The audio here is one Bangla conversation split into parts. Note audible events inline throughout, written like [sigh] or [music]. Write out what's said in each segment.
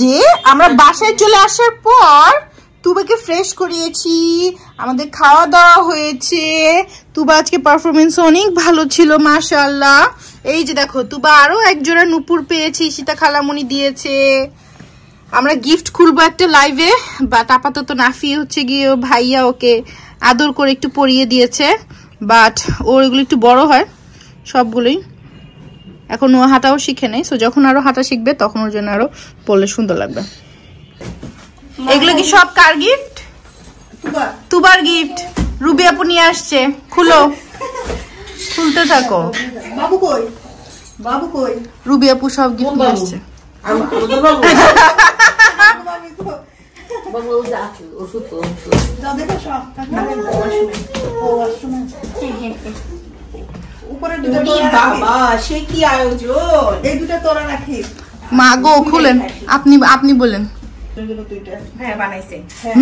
যে আমরা বাসায় চলে আসার পর তুবাকে ফ্রেশ করিয়েছি, আমাদের খাওয়া দাওয়া হয়েছে। তুবা আজকে পারফরমেন্স অনেক ভালো ছিল, মাশাআল্লাহ। এই যে দেখো, তুবা আরও এক জোড়া নুপুর পেয়েছি, সীতা খালামণি দিয়েছে। আমরা গিফট খুলবো একটা লাইভে বাট আপাতত নাফি হচ্ছে গিয়ে ভাইয়া ওকে আদর করে একটু পরিয়ে দিয়েছে বাট ওর এগুলো একটু বড় হয়, সবগুলোই। এখন ও হাঁটাও শিখে নেই সো যখন আরও হাঁটা শিখবে তখন ওর জন্য আরও পড়লে সুন্দর লাগবে। এগুলো কি সব কার গিফট তুবার। গিফট রুবি আপু নিয়ে আসছে খুলো। খুলতে থাকো। বাবু কই? বাবু কই? রুবি আপু সব গিফট নিয়ে আসছে। [laughs] ওষুধ উপরে দুটো বাবা সে কি আয়োজন? এই দুটো তোরা রাখি। মা গো খুলেন। আপনি আপনি বলেন। হ্যাঁ বানাইছে। হ্যাঁ।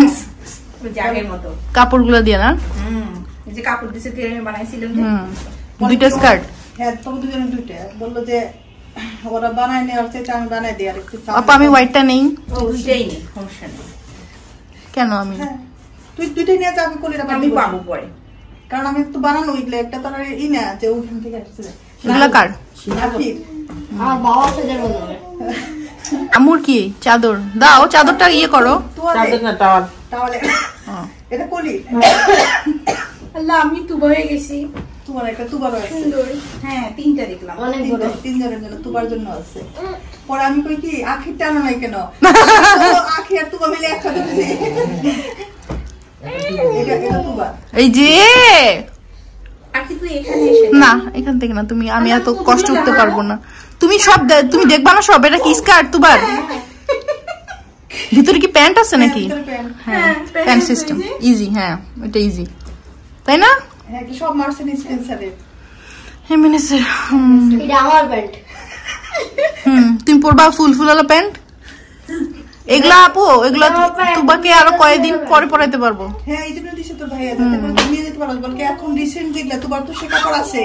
মতো। কাপড়গুলো দিয়ে না? হুম যে কাপড় দিছে দিয়ে আমি বানাইছিলাম দুইটা স্কার্ট হ্যাঁ তবে দুজনে দুইটা। বলল যে ওরা বানায় নেওয়ার চাইতে আমি বানাই দিই আর একটু আপা আমি হোয়াইটটা নেই। দুইটাই নেই সমস্যা নেই। কেন আমি? হ্যাঁ। তুই দুইটাই নিয়ে যাবি কলিরা আমি পাবো পরে। কারণ আমি তো বানানো ওইগুলো একটা তো আর ই না যে ওইখান থেকে আসছে। কার? আমার বাবা আমুর কি? চাদর। দাও চাদরটা ইয়ে করো। চাদর না টাওয়াল। এটা কলি? আল্লাহ আমি তুবা হয়ে গেছি। তোমার একটা তুবার আছে সুন্দর। হ্যাঁ তিনটা দেখলাম। অনেক বড়। তিনজনের জন্য তুবার জন্য আছে। পরে আমি কই কি আখির টানো নাই কেন? [laughs] আখি আর তুবা মিলে একসাথে এই যে! না এখান থেকে না তুমি আমি এত কষ্ট উঠতে পারব না। তুমি সব তুমি দেখবা না সব? এটা কি স্কার্ট তুবার? ভিতরে কি প্যান্ট আছে নাকি? হ্যাঁ প্যান্ট প্যান্ট সিস্টেম ইজি হ্যাঁ এটা ইজি তাই না? হ্যাঁ কি সব মার্সেন স্পেন্সারের হেমিনেসের এটা আমার প্যান্ট। হুম তুমি পরবা ফুল ফুলালা প্যান্ট? [laughs] এগুলা আপু এগুলা তুবাকে আরও কয়েকদিন পরে পড়াইতে পারব। হ্যাঁ এই জন্য দিছে তোর ভাইয়া যাতে করে তুই নিয়ে যেতে পারো। বলকে এখন রিসেন্ট যেগুলা তোমার তো সে কাপড় আছে।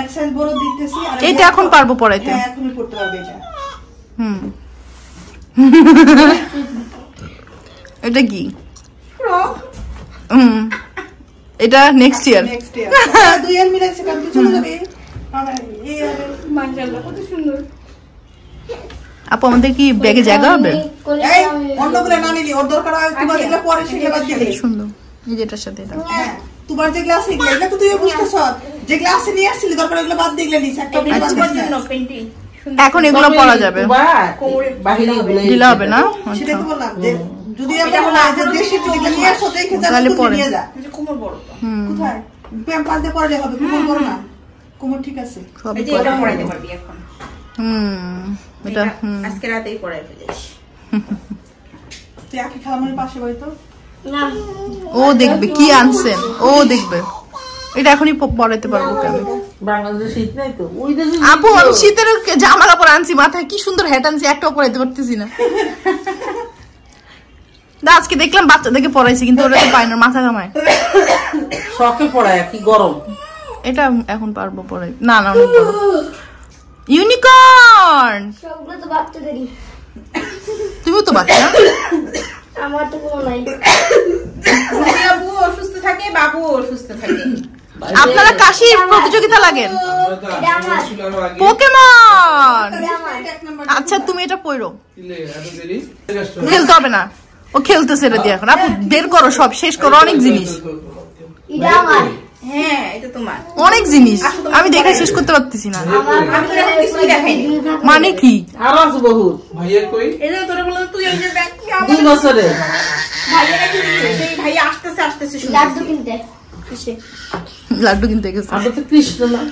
এক সাইজ বড় দিতেছি আর এইটা এখন পারব পড়াইতে। হ্যাঁ এখনই পড়তে পারবে এটা। হুম। [laughs] এটা কি? হুম। এটা নেক্সট ইয়ার নেক্সট ইয়ার দুই ইয়ার মিলে চলে যাবি। এই কত সুন্দর। আপু আমাদের কি ব্যাগে জায়গা হবে? এই অন্যগুলো না নিলি ওর দরকার হয় তোমার এগুলো পরে শিখে বাদ দিবি সুন্দর এই যেটার সাথে এটা। হ্যাঁ তোমার যে গ্লাস এগুলো এগুলো তো তুই বুঝতেছ। যে গ্লাসে নিয়ে আসছিলি দরকার এগুলো বাদ দিয়ে নিস একটা এটা বাদ। জন্য পেন্টি এখন এগুলো পরা যাবে। ঢিলা হবে। না? সেটাই তো আচ্ছা। বললাম? যে যদি আমরা যে দেশি যেগুলো নিয়ে আসো দেখে যা তাহলে তুই পরে। নিয়ে যা। কোমর বড় কোথায়? প্যাম্পাস দিয়ে পরে হবে কোমর করো না? কোমর ঠিক আছে। সব এই যে এটা পরাইতে পারবি এখন। হুম এটা আজকে রাতেই পরাই ফেলিস [laughs] তুই পাশে তো? ও দেখবে কি আনছেন ও দেখবে। এটা এখনই পারব কেন? আপু আমি শীতের জামা কাপড় আনছি মাথায় কি সুন্দর হ্যাট আনছি একটাও পরাইতে পারতেছি না। [laughs] আজকে দেখলাম বাচ্চাদেরকে পড়াইছি কিন্তু ওরা তো পায় না মাথা কামায় শখে পড়ায় কি গরম। এটা এখন পারব পড়াই না না অনেক [laughs] ইউনিকর্ন সবগুলো তো বাচ্চাদেরই। তুমিও তো বাচ্চা। আমার তো কোনো নাই। বাবু অসুস্থ থাকে বাবু অসুস্থ থাকে। আপনারা কাশির প্রতিযোগিতা লাগেন। পোকেমন আচ্ছা তুমি এটা পড়ো। খেলতে হবে না। ও খেলতেছে এটা দিয়ে এখন। আপু বের করো সব শেষ করো অনেক জিনিস। হ্যাঁ এটা তোমার। অনেক জিনিস। আমি দেখে শেষ করতে পারতেছি না। মানে কি? আরও আছে বহুত ভাইয়ের কই? এই তোরা বলল তুই ওই যে দেখ কি আমার দুই বছরে। ভাইয়া নাকি সেই ভাই আসতেছে আসতেছে লাড্ডু কিনতে। লাড্ডু কিনতে গেছে। আমরা তো কৃষ্ণ না।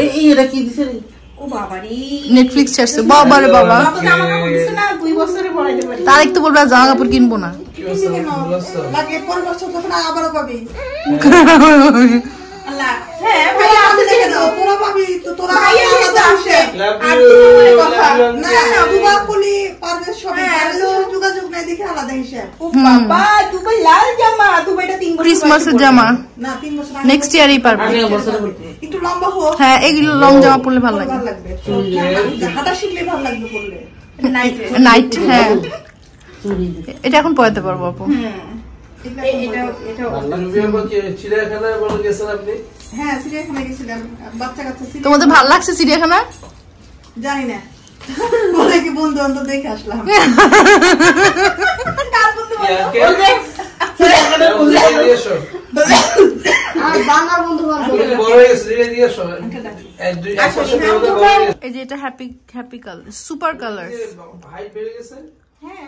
এই এই এটা কি দিছে রে? ও বাবারি নেটফ্লিক্স ছাড়ছে। বাবা। তার একটু বলবে আর জামা কাপড় কিনবো না। কি অবস্থা লাগে পরের বছর যখন আবারও পাবি। [laughs] আল্লাহ হ্যাঁ হ্যাঁ, জামা নেক্সট ইয়ারই পারবে। আগে বছরে বলতে একটু লম্বা হোক। হ্যাঁ এগুলো লং জামা পরলে ভালো ভালো লাগে। লাগবে। হাঁটা শিখলে ভালো লাগবে পড়লে নাইট নাইট হ্যাঁ। এটা এখন পড়াতে পারব আপু। এটা এটা চিড়িয়াখানায় বলে গেছেন আপনি? হ্যাঁ চিড়িয়াখানায় গেছিলাম। বাচ্চা কাচ্চা ছিল। তোমাদের ভালো লাগছে চিড়িয়াখানা জানি না। বলে কি বন্ধু বান্ধব দেখে আসলাম। [laughs] আর বাংলার বন্ধু বান্ধব। বড় হয়ে হয়ে। এই যে এটা happy happy colour super colour height বেড়ে গেছে। হ্যাঁ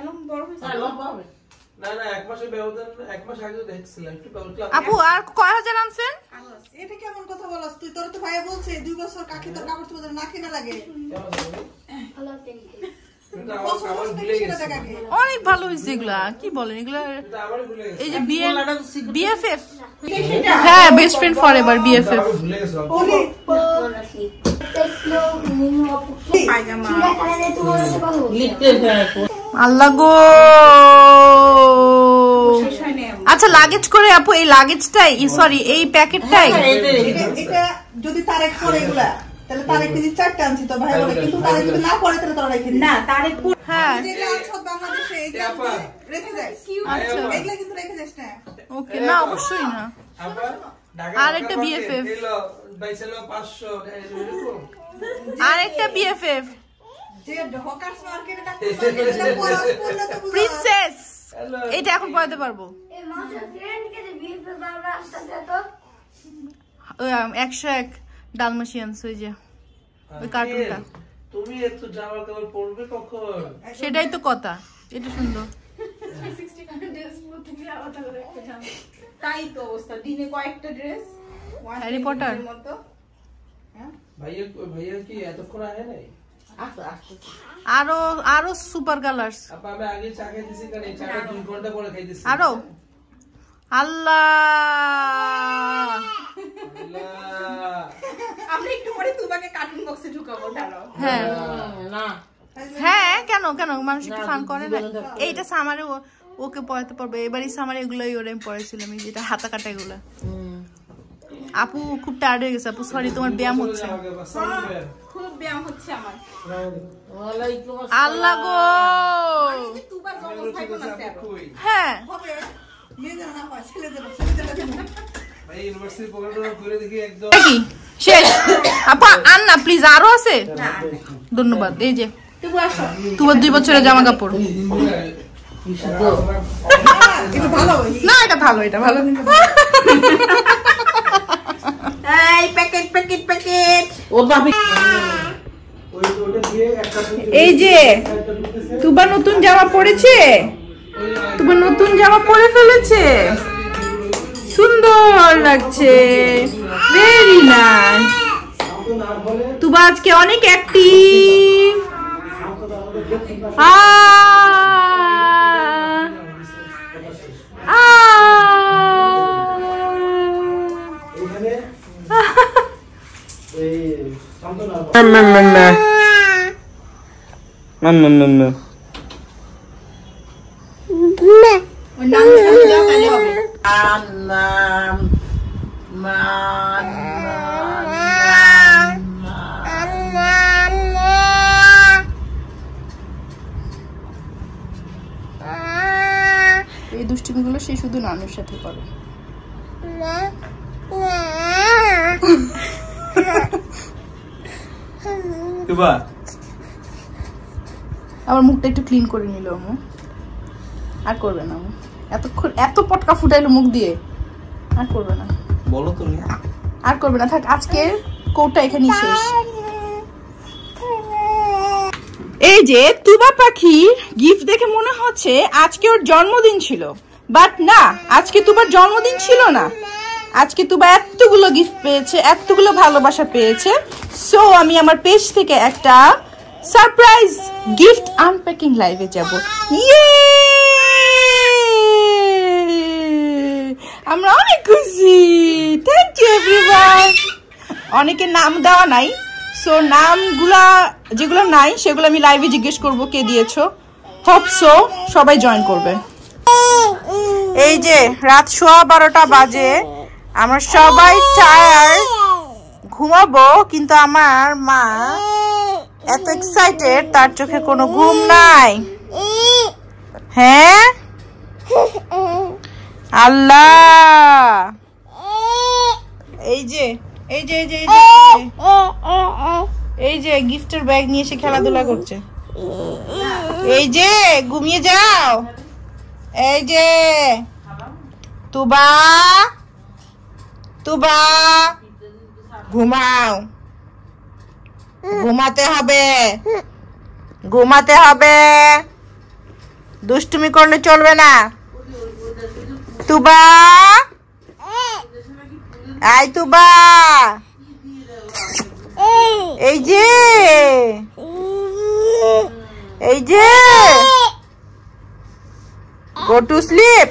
ব্যবধান আপু আর কয় হাজার আনছেন? এটা কেমন কথা বলাস? তুই তোর তো ভাইয়া বলছে দুই বছর কাকি তোর কাপড় চোপড় না কিনা লাগে। অনেক ভালো হয়েছে এগুলা কি বলেন এগুলা এই যে বিএ বিএফএফ হ্যাঁ best friend for ever BFF. পায়জামা। আল্লাহ গো। আচ্ছা লাগেজ করে আপু এই লাগেজটাই সরি এই প্যাকেটটাই এটা এটা যদি তারেক পরে এগুলা তাহলে তারেক চারটা আনছি তো ভাই বলে কিন্তু তারেক যদি না পরে তাহলে তোরা রেখে না তার একটু হ্যাঁ। যেগুলো আনছো বাংলাদেশে এগুলো রেখে যাই আচ্ছা। এগুলো কিন্তু রেখে যাস না। ওকে না অবশ্যই না। আর একটা ঢাকা BFF market, এলো, বাইছিল 500, এরকম। আর একটা বিএফএফ প্রিন্সেস এটা এখন পড়াতে পারব। একশো এক ডালমাসিয়ান্স ওই যে ওই কার্টুনটা তুমি এত জামা কাপড় পরবে কখন? সেটাই তো কথা এটা সুন্দর। তাই তো অবস্থা দিনে কয়েকটা ড্রেস হ্যারি পটার? ভাইয়া ভাইয়া কি এতক্ষণ আহে নাই? আরও আরও সুপার কালার্স আরও। আল্লাহ। আল্লাহ। আমরা একটু পরে তোমাকে কার্টুন বক্সে ঢুকাবো দাঁড়াও। হ্যাঁ। হ্যাঁ কেন কেন? মানুষ একটু ফান করে না? এইটা সামারে ও- ওকে পড়াতে পারবে এবারই সামারে এগুলোই ওরে এই যেটা হাতা কাটা এগুলো আপু খুব টায়ার্ড হয়ে গেছে আপু সরি তোমার ব্যায়াম হচ্ছে। আমাকে বাস সামনে। খুব ব্যায়াম হচ্ছে আমার। আল্লাহ গো? হ্যাঁ। হয় শেষ। আপা আন না প্লিজ আরও আছে? ধন্যবাদ এই যে। তোমার দুই বছরের জামা কাপড়। ভালো না এটা ভালো। এটা ভালো। এই প্যাকেট প্যাকেট প্যাকেট এই যে তুবা নতুন জামা পরেছে তুবা নতুন জামা পরে ফেলেছে? সুন্দর লাগছে। ভেরি নাইস তুবা আজকে অনেক অ্যাক্টিভ ওই নাম শুনে দাও তাহলে হবে এই দুষ্টুমিগুলো সে শুধু নানুর সাথে করে। আমার মুখটা একটু ক্লিন করে নিল আমু আর করবে না আমু এতক্ষণ এত পটকা ফুটাইলো মুখ দিয়ে। আর করবে না। বলো তুমি আর করবে না। থাক আজকের কৌটা এখানেই শেষ। এই যে তুবা পাখির গিফট দেখে মনে হচ্ছে আজকে ওর জন্মদিন ছিল। বাট না আজকে তুবার জন্মদিন ছিল না। আজকে তুবা এতগুলো গিফট পেয়েছে, এতগুলো ভালোবাসা পেয়েছে। সো আমি আমার পেজ থেকে একটা সারপ্রাইজ গিফট আনপ্যাকিং লাইভে যাব। ইয়ে আমরা অনেক খুশি। থ্যাংক ইউ এভরিওয়ান অনেকের নাম দেওয়া নাই। সো নামগুলা, যেগুলো নাই, সেগুলো আমি লাইভে জিজ্ঞেস করব কে দিয়েছ। হোপ সো সবাই জয়েন করবে। এই যে, রাত সোয়া বারোটা বাজে। আমরা সবাই টায়ার ঘুমাবো কিন্তু আমার মা এত এক্সাইটেড তার চোখে কোনো ঘুম নাই। হ্যাঁ? আল্লাহ! এই যে এই যে এই যে এই যে, গিফটের ব্যাগ নিয়ে এসে খেলাধুলা করছে। এই যে ঘুমিয়ে যাও। এই যে তুবা! তুবা। ঘুমাও। ঘুমাতে হবে। ঘুমাতে হবে। দুষ্টুমি করলে চলবে না। তুবা। আই তুবা। এই যে। এই যে। Go to sleep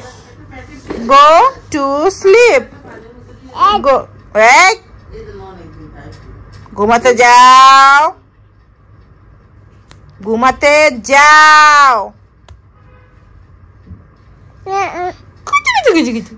go to sleep go এই ঘুমাতে যাও ঘুমাতে যাও কিছু কিছু কিছু কিছু